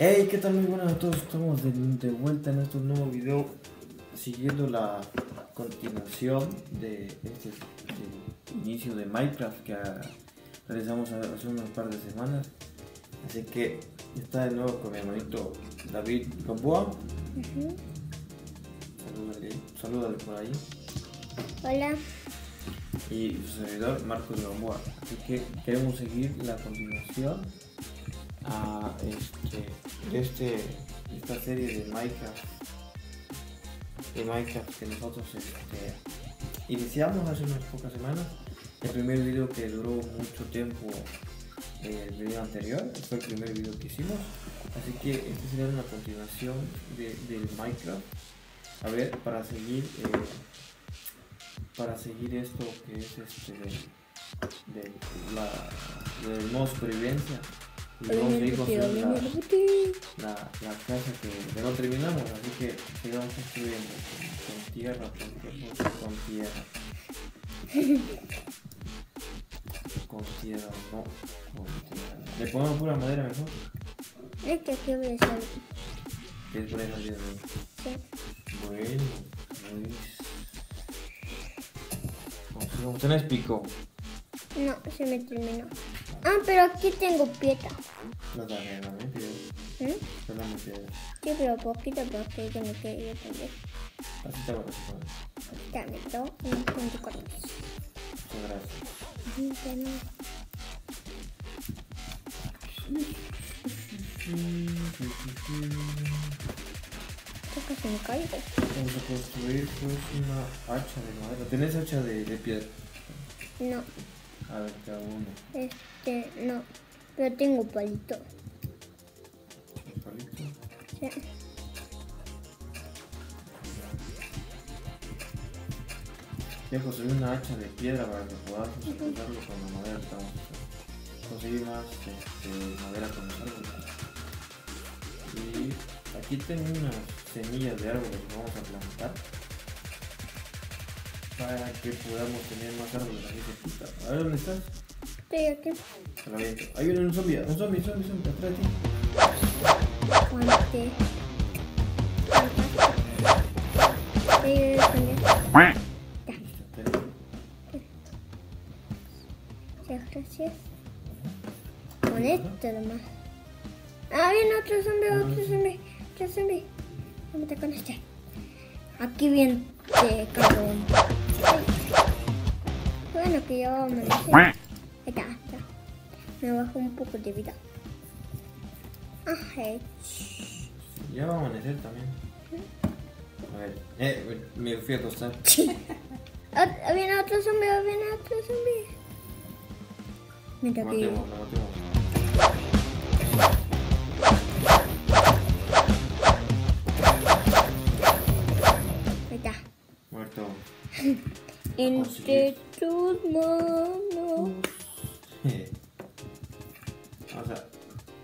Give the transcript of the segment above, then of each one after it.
Hey, ¿qué tal? Muy buenas a todos. Estamos de, vuelta en este nuevo video siguiendo la continuación de este del inicio de Minecraft que realizamos hace unos par de semanas. Así que está de nuevo con mi hermanito David Gamboa. Salúdale, salúdale por ahí. Hola. Y su servidor Marcos Gamboa. Así que queremos seguir la continuación a este, de este, esta serie de Minecraft de Minecraft que nosotros este, iniciamos hace unas pocas semanas el primer video que duró mucho tiempo eh, el video anterior fue el primer video que hicimos así que este será una continuación de, del Minecraft a ver para seguir eh, para seguir esto que es este de, de la del modo supervivencia y ir construyendo la, la, la casa que, que no terminamos, así que sigamos construyendo con, con tierra, con, con tierra. Con tierra, no, con tierra. Le ponemos pura madera mejor, Es que aquí voy a tierra. Sí. Bueno, pues. Como tenés pico. No, se me terminó. Ah, pero aquí tengo piedra. No ¿eh? Piedra. ¿Mm? No dame piedra. Sí, pero poquito porque yo me quedé yo también. Así te a pasar. Dame todo. Un punto con Muchas gracias. Que se me caigo. Vamos a construir pues una hacha de madera. ¿Tenés hacha de, de piedra? No, A ver, cada uno. este, no. Pero tengo palito. Palito. Sí. Voy a construir una hacha de piedra para que podamos usarlo con la madera que usando. Conseguir más este, madera con los árboles. Y aquí tengo unas semillas de árboles que vamos a plantar. Para que podamos tener más árboles aquí cerquita. A ver dónde estás. Estoy aquí. Te lo aviento. Ahí viene un zombie, un zombie, zombie, zombie, atrás de ti. Muchas gracias. Con esto nomás. Ah, viene otro zombie, otro zombie, Vamos a con este. Aquí viene eh, cabrón. Bueno, que ya va a amanecer. Ahí está, ahí está. Me bajo un poco de vida. Ajá. Ya va a amanecer también. A ver, eh, me fui a acostar. Ot- Viene otro zombie, viene otro zombie. Mira que matemos, matemos. Entre tus manos. Vamos a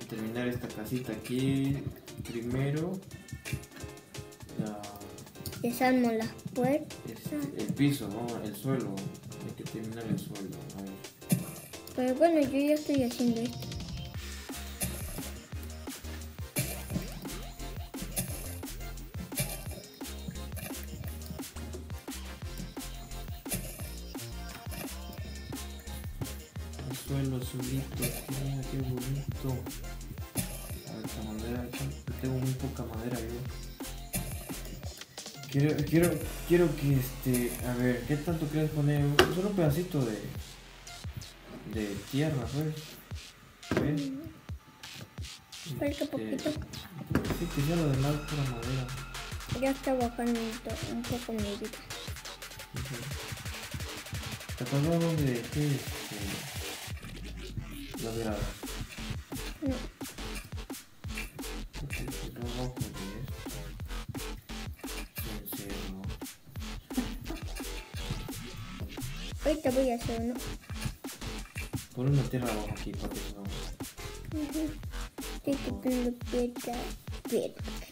terminar esta casita aquí primero. La- Desarmo las puertas. este, el piso, ¿no? el suelo. Hay que terminar el suelo. A ver. Pero bueno, yo ya estoy haciendo esto. Qué bonito. A ver, esta madera. Tengo muy poca madera yo. Quiero, quiero, quiero que este. A ver, ¿qué tanto quieres poner? Solo un pedacito de. de tierra, pues. ¿Ves? Falta Este, poquito. Sí, que sea lo demás pura madera. Ya está bajando un poco mi vida. ¿Te acuerdas dónde qué este, las gradas? No. Võite püüa söönud. Mul on terava haki pakis. Tegi küll piirte piirte.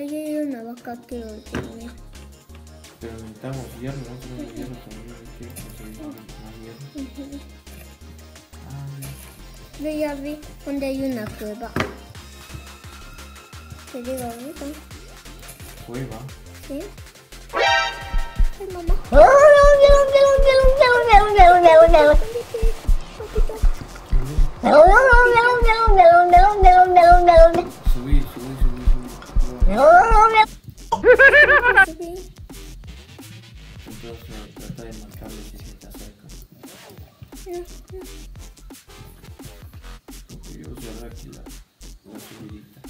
Ahí hay una vaca que tenía. Pero necesitamos hierro, no tenemos hierro también. Hay que conseguir más hierro. Ah, Yo ya vi donde hay una cueva. Te digo ahorita. cueva. ¿Sí? Ay, mamá. Entonces trata de marcarle si se te acerca. Porque yo cerré aquí la, la subidita.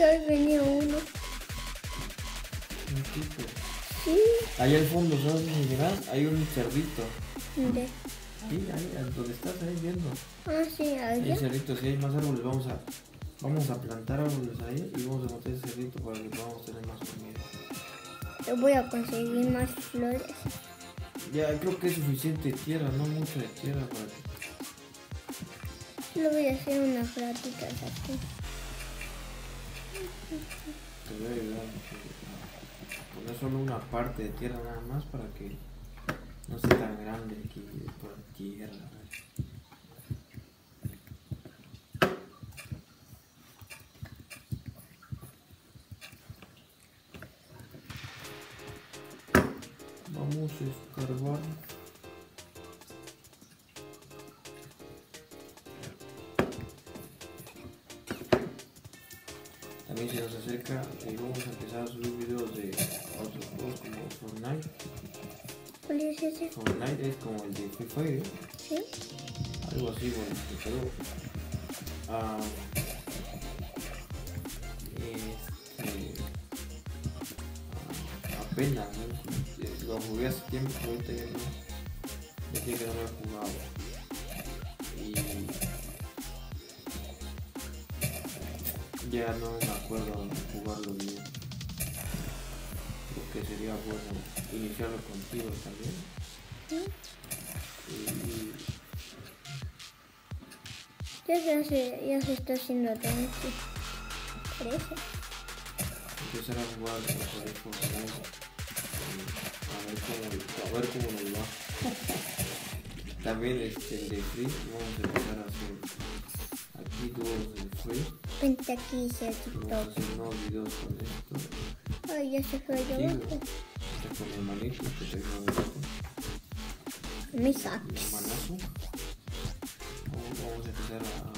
Venía uno. hay. Sí. Ahí al fondo, ¿sabes dónde miras? Hay un cerdito. ¿Dónde? Ahí, ahí, donde estás ahí viendo. Ah, sí, Hay allá. cerritos, si hay más árboles, vamos a, vamos a plantar árboles ahí y vamos a meter ese cerrito para que podamos tener más comida. Yo voy a conseguir más flores. Ya, creo que es suficiente tierra, no mucha de tierra para que... Solo voy a hacer unas pláticas aquí. Te voy a ayudar poner solo una parte de tierra nada más para que no sea tan grande aquí por tierra. Free Fire, ¿Sí? algo así, bueno, pero ah, este, ah, apenas ¿no? Eh, lo jugué hace tiempo, pero ahorita ya no, ya tiene que no lo he jugado. Y ya no me acuerdo de jugarlo bien. Creo que sería bueno iniciarlo contigo también. ¿Sí? Ya se, hace, ya se está haciendo tarde. Parece. empezar a jugar vez Fortnite. eh, A ver cómo, nos va. También este, el de Free, vamos a empezar a hacer aquí dúos de Free. Vente aquí, se y Vamos a hacer nuevos videos con esto. Ay, ya se fue abajo. está con mi hermanito, que te digo esto. Me hermanazo. Vamos, a empezar a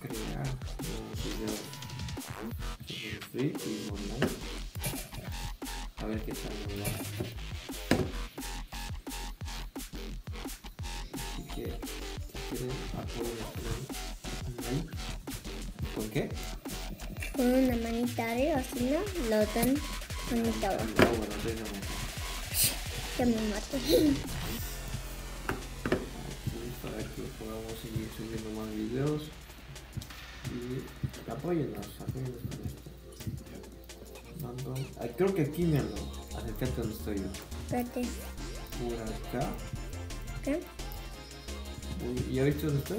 crear nuevos videos Free y Fortnite. A ver qué tal va. Así que, si quieren apoyo. ¿Con qué? Con una manita arriba, si no, lo dan manita abajo. bueno. Que me mato. Mando- ah, creo que aquí me ando. Acércate donde estoy yo. Espérate. Por acá. ¿Qué? Uy, ¿Ya viste dónde estoy?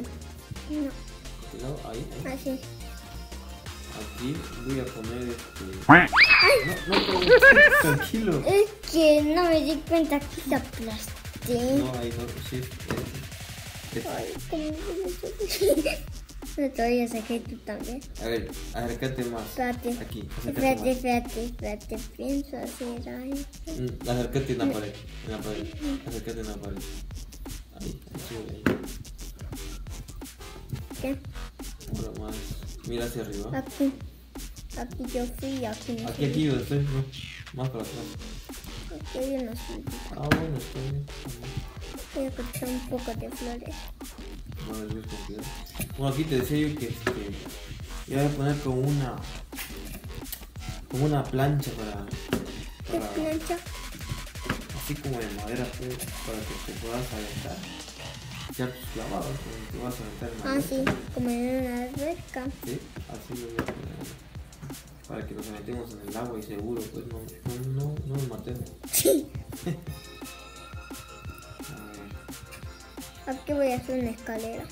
No. Cuidado, ahí, ahí. Así. Aquí voy a poner este. No, no, pero- tranquilo. Es que no me di cuenta que te aplasté. No, ahí no, sí. Este. Ay, cómo me No te voy a sacar tú también. A ver, acércate más. Espérate. Aquí, Espérate, espérate, espérate. Pienso hacer algo. Mm, Acércate en la pared, en la pared, acércate en la pared. Ahí, ahí, sube ahí. ¿Qué? Ahora más. Mira hacia arriba. Aquí. Aquí yo fui y aquí no Aquí, aquí. No. Más para atrás. Aquí hay unos Ah, bueno, está bien. Voy a cortar un poco de flores. No les ves con cuidado. Bueno, aquí te decía yo que este. Yo voy a poner como una. Como una plancha para. ¿Qué plancha? así como de madera, pues, para que te puedas aventar. Ya tus clavados, como te vas a aventar en la Ah, sí, como en una alberca. Sí, así lo voy a poner. Para que nos metemos en el agua y seguro, pues no, no, no, no nos matemos. Sí. Aquí voy a hacer una escalera.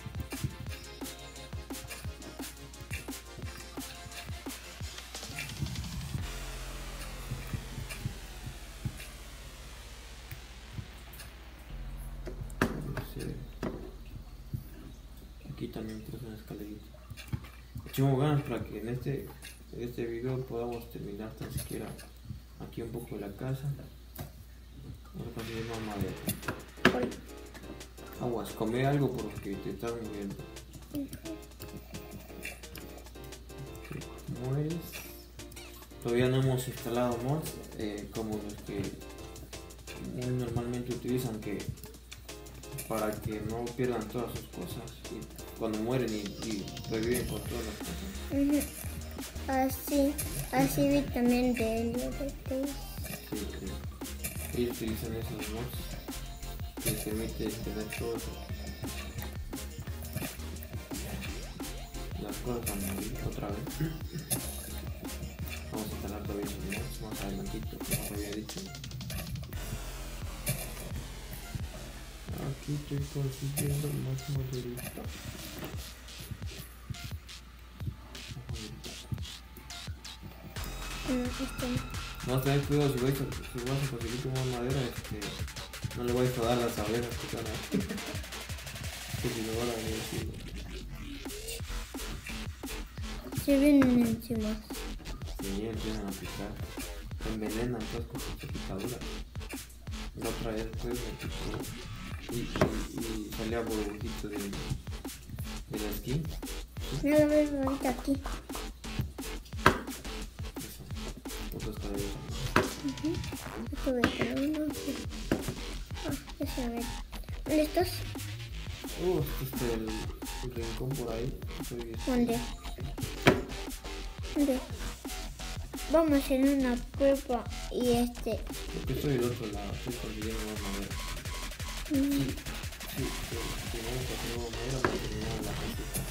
Aquí también puse una escalerita. Echemos ganas para que en este, en este video podamos terminar tan siquiera aquí un poco de la casa. Vamos a conseguir más madera. Aguas, come algo porque te estás muriendo. Mueres. Todavía no hemos instalado mods eh, como los que normalmente utilizan que para que no pierdan todas sus cosas y cuando mueren y, y reviven con todas las cosas. Así, así vi también de de Tails. Sí, sí. Ellos utilizan esos mods que les permite tener todo eso. Las cosas a morir otra vez. Vamos a instalar todavía mods más adelantito, como había dicho. Aquí estoy consiguiendo más maderita. Mm, no. No ten cuidado si, vais a, si vas a conseguir tu más madera, este, no le vais a dar las abejas que están ahí. que si no van a venir encima. Se vienen encima. Sí, empiezan a picar. Se envenenan todas con sus picaduras. La otra vez pues me picó y, y, y salía burbujito de, de la skin. No lo veo ahorita aquí. Eso. Otros cabellos. Esto voy a poner uno a ver. ¿Dónde estás? Uh, este el, el rincón por ahí. ¿Dónde? ¿Dónde? Vamos a hacer una prueba y este. Porque estoy del otro lado, estoy consiguiendo más madera. mm, Sí, sí, sí, tenemos que más madera para terminar la casita.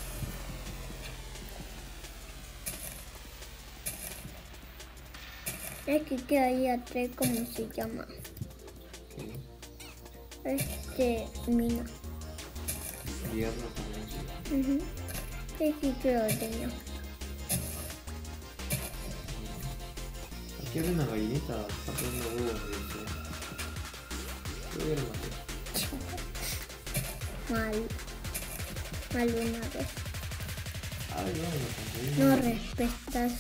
Es que queda ahí atrás, ¿cómo se llama? Sí. Este. Mina. Hierro también, sí. Ujú. Es que creo que tenía. Aquí hay una gallinita, está poniendo huevos este. Yo voy a maté. Mal. Mal una vez. Ay, no, conseguí. No respetas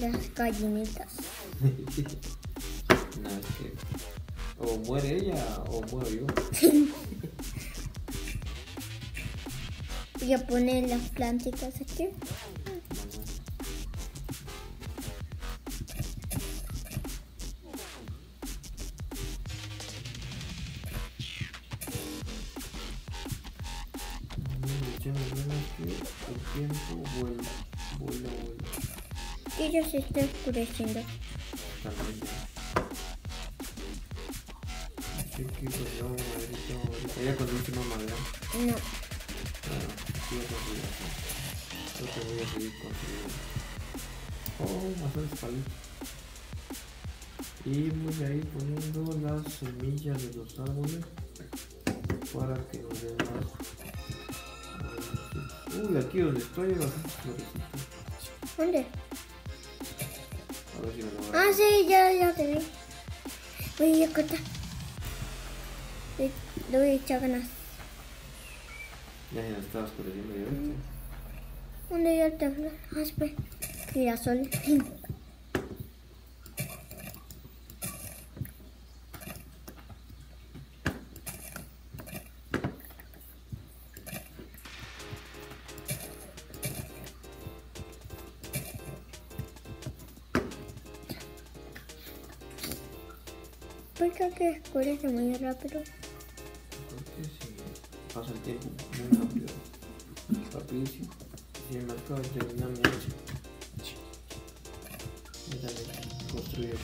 las gallinitas. no, es que o muere ella o muero yo. Voy a poner las plantitas aquí. Mm, que el tiempo vuela, vuela, vuela. Y ya se está oscureciendo. También Así que pues a ver esto ahorita. Ya conseguiste más madera. No. Bueno, sí, conseguí así. Yo te voy a seguir consiguiendo. Oh, más palito. Y voy a ir poniendo las semillas de los árboles para que nos den más. Uy, aquí donde estoy hay bastantes florecitas. ¿Dónde? A ver si me lo voy Ah, sí, ya, ya te vi. Voy a cortar. Ya se está oscureciendo ya. ¿Dónde ya te Ah, espera. Girasol. Porque que muy rápido. El tiempo muy el noche, yo también construye.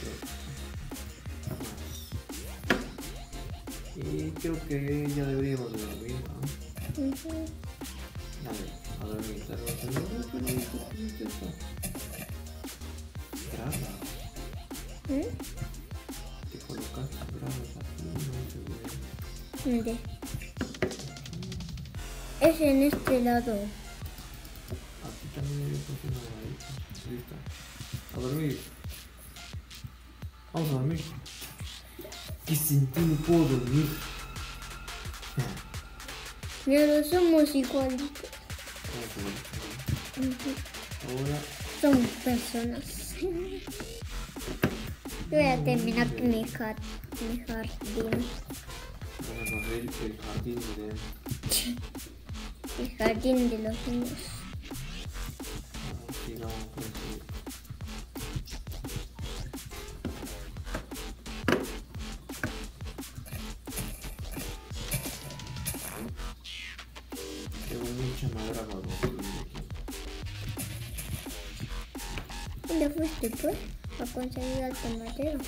Y creo que ya deberíamos de dormir, ¿no? Dale, a dormir, dormir. Graba, ¿Mm? te no. ¿Dónde? Es en este lado. Aquí también hay varita. Listo. A dormir. Vamos a dormir. ¿Qué sentido no puedo dormir? Pero somos igualitos. Ahora, Somos personas. Voy a terminar con mi, jar- mi jardín. el jardín de El jardín de los niños. ¿Dónde fuiste pues? A conseguir el tomatero.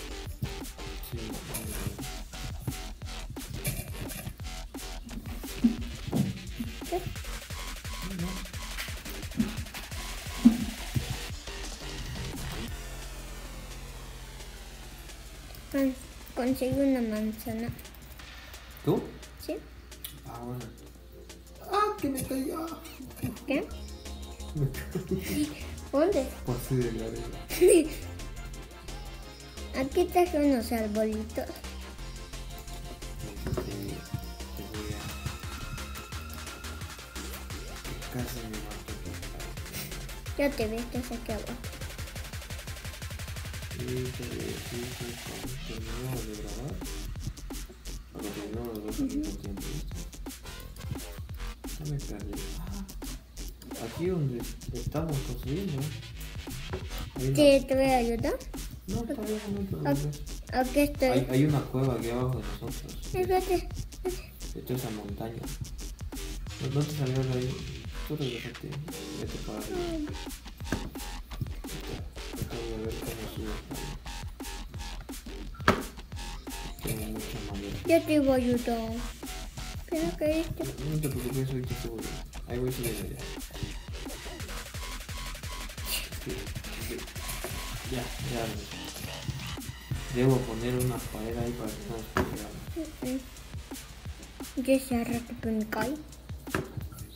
Conseguí una manzana. ¿Tú? ¿Sí? Ah, bueno. ¡Ah, que me! ¡Ah! ¿Qué? Me caí. ¿Dónde? Pasé de la arena. Aquí traje unos arbolitos. Ya te estás aquí abajo. Terminamos de grabar, cuando terminamos los dos al mismo tiempo, ¿viste? Ya me perdí. Aquí donde estamos construyendo. Sí, te voy a ayudar. No, todavía no te Aquí, preocupes. aquí estoy. Hay, hay una cueva aquí abajo de nosotros. Espérate. De hecho, esa montaña. ¿No, no te salió de ahí? Tú regresate. Vete para arriba. Tengo mucha madera. Yo te voy a ayudar. Pero que esto. No te preocupes, ahorita subo yo. Ahí voy subiendo ya. Sí, sí. Ya, ya. Debo poner una pared ahí para que no. Yo ese rato que me caí.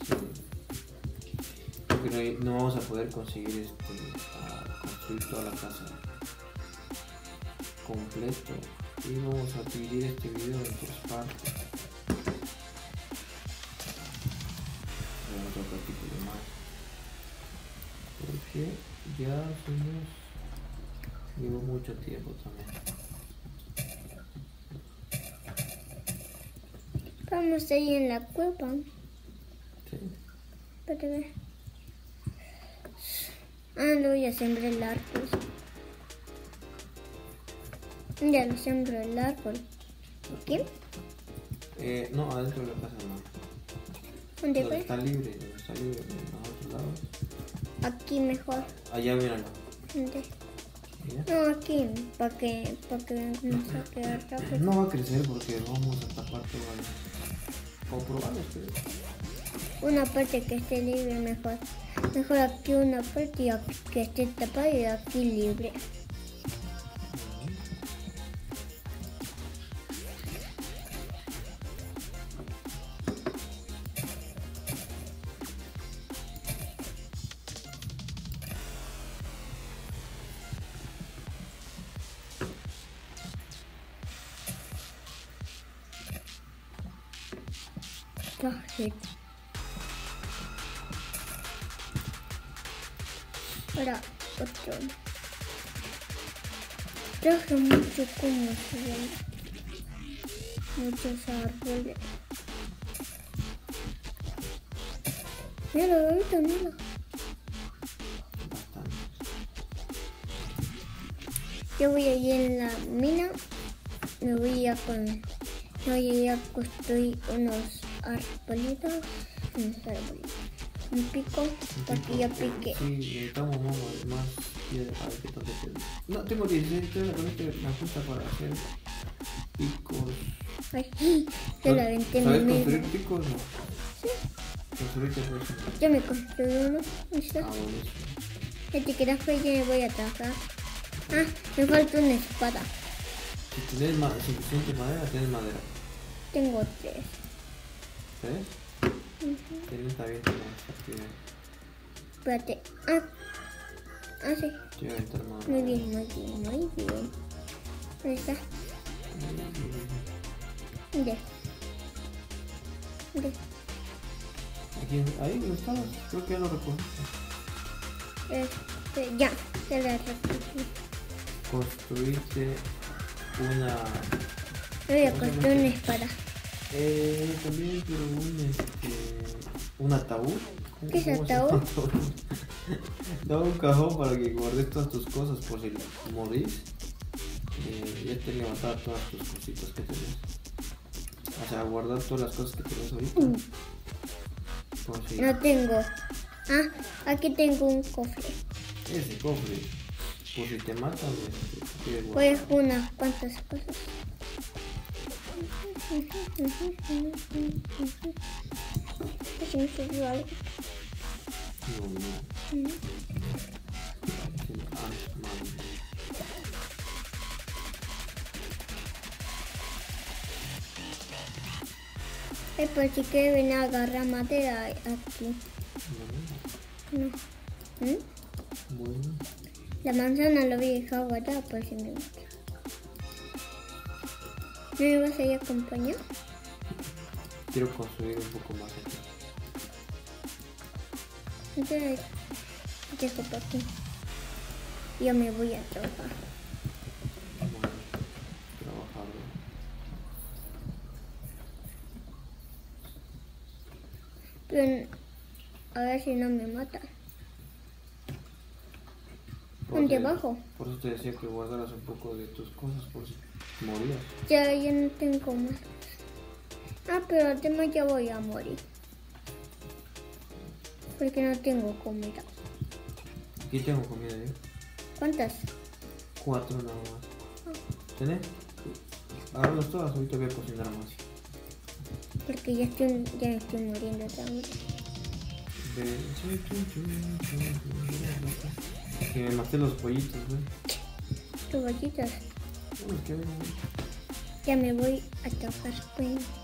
Sí. Porque no, no vamos a poder conseguir este, a construir toda la casa completo. Y vamos a dividir este video en tres partes. En otro capítulo más. Porque ya somos... Llevo mucho tiempo también. Vamos ahí en la cueva. Sí. Ah, lo voy a sembrar el árbol. Ya lo el árbol. ¿Aquí? Eh, no, adentro de la casa no. ¿Dónde fue? está libre, está libre, en los otros lados. Aquí mejor. Allá míralo. ¿Dónde? Mira. No, aquí. Para que, para que no se quede rápido. No va a crecer porque vamos a tapar todo ahí. O probarlo, pero... Una parte que esté libre mejor. Mejor aquí una parte y aquí que esté tapada y aquí libre. Perfecto. Ahora otro. Traje mucho como se ven. Muchos árboles. Mira, ahorita. Bastante. Yo voy a ir en la mina me voy a con me voy a construir unos arbolitos, unos arbolitos, un pico para que ya pique. Sí, necesitamos más, más piedra. No, tengo 16 piedras con este me ajusta para hacer picos. Ay, yo la aventé ¿Sabes construir picos? No. Construir te puedes. Yo me construí uno, ¿listo? Ah. Si te quedas fue yo me voy a trabajar. Ah, me falta una espada. Si tienes ma suficiente madera, tienes madera. Tengo tres. ¿Ves? Tienes está bien, tienes actividad. Espérate. Ah, ah, sí. Muy bien, muy bien, muy bien. Ahí está. Ya. Ya. Aquí, ahí no estabas. Creo que ya lo recogiste. Este, ya, se la recogí. Construiste una. Voy a construir una espada. Eh, también quiero un este. Un ataúd. ¿Cómo- ¿Qué es ataúd? No, un cajón para que guardes todas tus cosas por si morís. Eh, ya te levantar todas tus cositas que tenés. O sea, guardar todas las cosas que tenés ahorita. Mm, Por si No tengo. Ah, aquí tengo un cofre. ese cofre. Por si te matan, Pues unas cuantas cosas. Se me subió algo. No, no. Es por si quiere venir a agarrar madera aquí. No, No. ¿Mm? Bueno. La manzana lo voy a dejar guardada por si me gusta. ¿No vas a ir a acompañar? Quiero construir un poco más aquí. Entonces, dejo por aquí. Yo me voy a trabajar. Bueno, trabajarlo. Pero a ver si no me mata. Por ¿Dónde abajo? Por eso te decía que guardaras un poco de tus cosas por si morías. Ya, ya no tengo más. Ah, pero además ya voy a morir. Porque no tengo comida. Aquí tengo comida yo. ¿Cuántas? Cuatro nada más. ¿Tenés? Agarralas todas, ahorita voy a cocinar más. Porque ya estoy, ya estoy muriendo de hambre. Que me maté los pollitos, güey. Tus bollitas. Ya me voy a. Pues.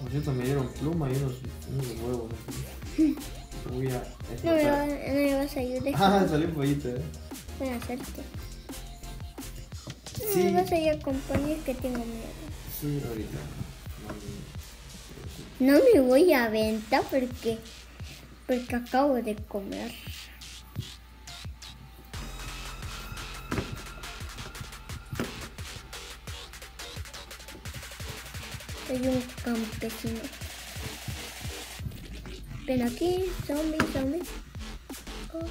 Por cierto, me dieron pluma y unos, unos huevos. Voy a No me, va- no me vas a ayudar. Ah, salió un pollito, eh. Voy a hacerte. No me vas a ir a acompañar que tengo miedo. Sí, ahorita. No me voy a aventar porque, porque acabo de comer. Soy un campesino. Ven aquí, zombie, zombie. Oh,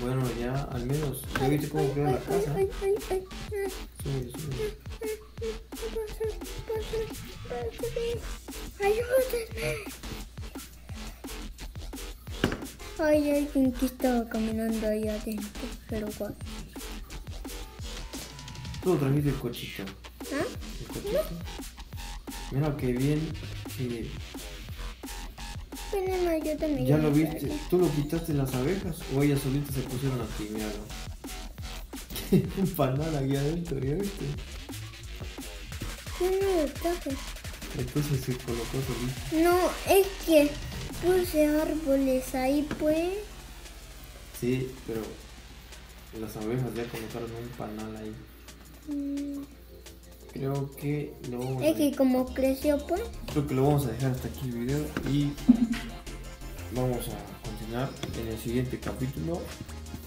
Bueno, ya al menos. ¿Ya viste cómo queda la casa? ay, ay, ay, ay. Súbele, súbele. Ayúdenme. Hay alguien que estaba caminando ahí adentro, pero ¿cuál? Tú trajiste el cochito. ¿Ah? El cochito. Mira qué bien. que Ven, ayúdame. ya lo a viste. ¿Tú lo quitaste las abejas o ellas solitas se pusieron? Míralo. Un panal aquí adentro, ¿ya viste? Yo no lo traje. Entonces se colocó solito. No, es que puse árboles ahí, pues. Sí, pero las abejas ya colocaron un panal ahí. Mm, Creo que lo vamos a que como creció, pues. Creo que lo vamos a dejar hasta aquí el video y vamos a continuar en el siguiente capítulo.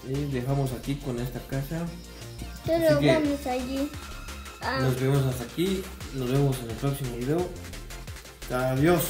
Y dejamos aquí con esta casa. Así que- vamos allí. Ah, Nos vemos hasta aquí. Nos vemos en el próximo video. Adiós.